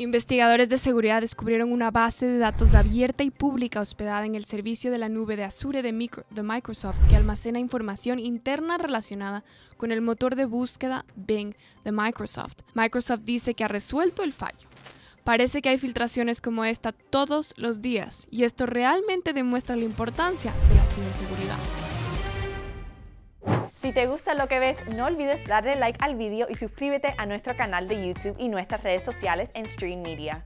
Investigadores de seguridad descubrieron una base de datos abierta y pública hospedada en el servicio de la nube de Azure de, Microsoft que almacena información interna relacionada con el motor de búsqueda Bing de Microsoft. Microsoft dice que ha resuelto el fallo. Parece que hay filtraciones como esta todos los días y esto realmente demuestra la importancia de la ciberseguridad. Si te gusta lo que ves, no olvides darle like al vídeo y suscríbete a nuestro canal de YouTube y nuestras redes sociales en Stream Media.